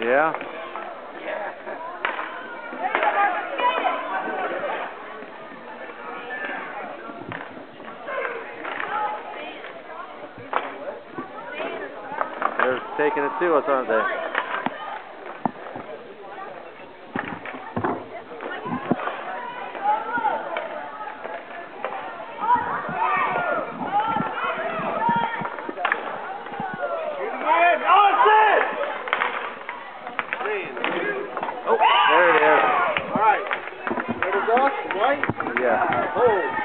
Yeah. They're taking it to us, aren't they? right? Yeah. Oh.